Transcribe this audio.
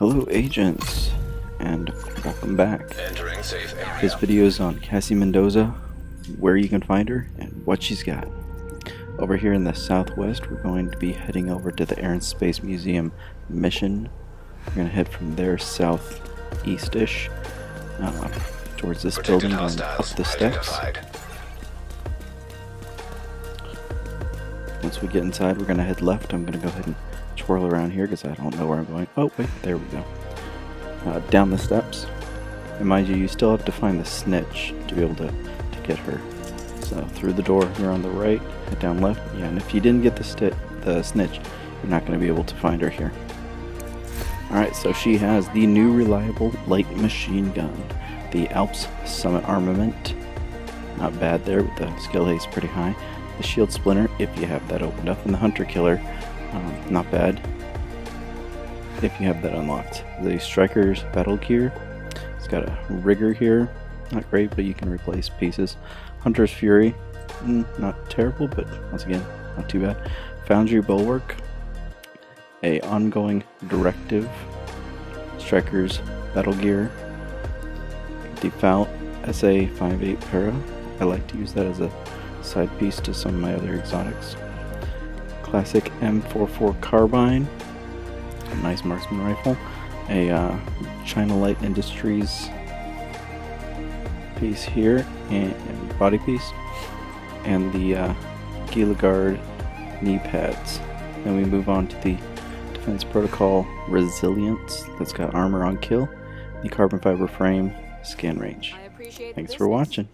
Hello agents, and welcome back. Entering safe area. This video is on Cassie Mendoza, where you can find her, and what she's got. Over here in the southwest, we're going to be heading over to the Air and Space Museum mission. We're going to head from there southeast-ish uh, towards this Protected building and up the steps. identified. Once we get inside, we're going to head left. I'm going to go ahead and twirl around here because I don't know where I'm going. Oh, wait, there we go. Uh, down the steps. And mind you, you still have to find the snitch to be able to, to get her. So through the door here on the right, head down left. Yeah, and if you didn't get the, the snitch, you're not going to be able to find her here. Alright, so she has the new reliable light machine gun, the Alps Summit Armament. Not bad there, but the skill is pretty high. The Shield Splinter, if you have that opened up, and the Hunter Killer, um, not bad. If you have that unlocked. The Striker's Battle Gear, it's got a rigger here, not great, but you can replace pieces. Hunter's Fury, mm, not terrible, but once again, not too bad. Foundry Bulwark, a ongoing directive, Striker's Battle Gear, Fout SA58 Para. I like to use that as a side piece to some of my other exotics. Classic M44 Carbine, a nice marksman rifle, a uh, China Light Industries piece here, and, and body piece, and the uh, Gila Guard knee pads. Then we move on to the Defense Protocol Resilience that's got armor on kill, the carbon fiber frame, scan range. Thanks for watching.